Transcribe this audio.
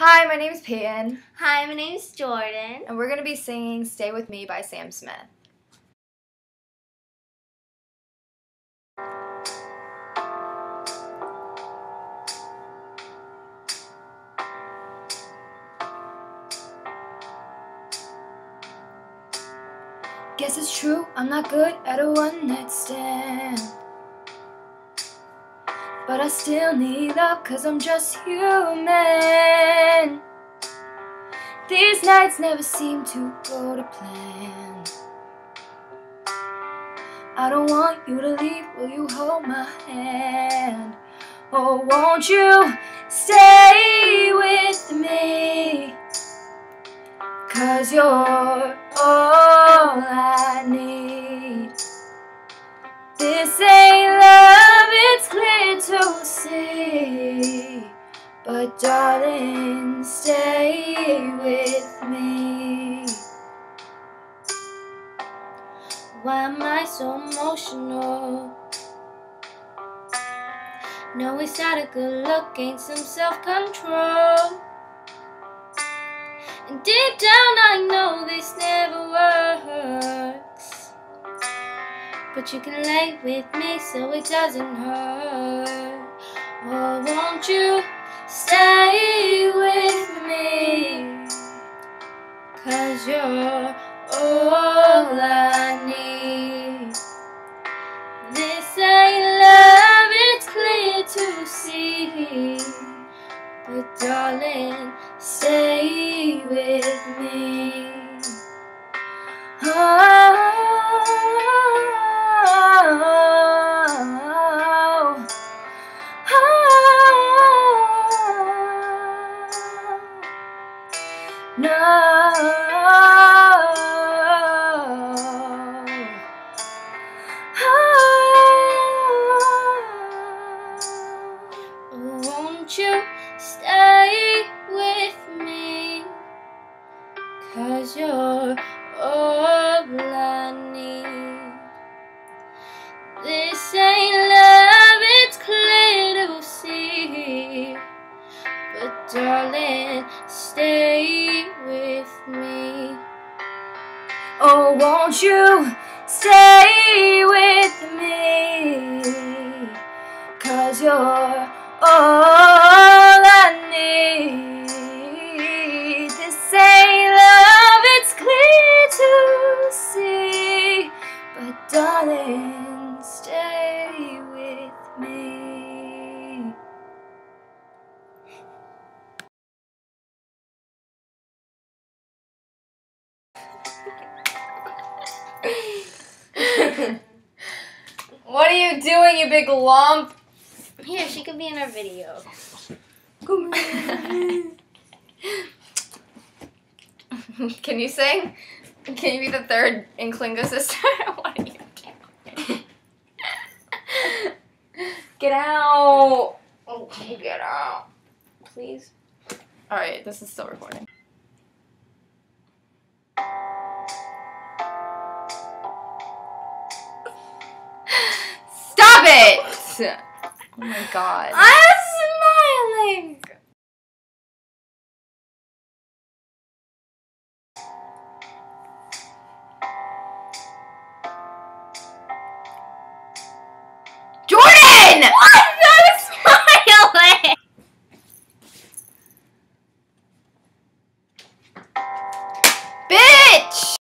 Hi, my name is Peyton, Hi, my name is Jordan. and we're going to be singing Stay With Me by Sam Smith. Guess it's true, I'm not good at a one night stand. But I still need love, cause I'm just human. These nights never seem to go to plan. I don't want you to leave, will you hold my hand? Oh, won't you stay with me? Cause you're all I need. This ain't to see. But darling, stay with me. Why am I so emotional? No, it's not a good look, ain't some self control. And deep down, I know this never works. But you can lay with me so it doesn't hurt. Oh, won't you stay with me? Cause you're all I need. This ain't love, it's clear to see. But darling, stay with me. You stay with me? Cause you're all I need. This ain't love, it's clear to see. But darling, stay with me. Oh, won't you stay with me? Cause you're all I need. This ain't love, it's clear to see. But darling, stay with me. What are you doing, you big lump? Here, she could be in our video. Can you sing? Can you be the third Incollingo sister? what are you doing? Get out! Oh, get out. Please. Alright, this is still recording. Stop it! Oh my god. I'm smiling. Jordan! I'm smiling. Bitch!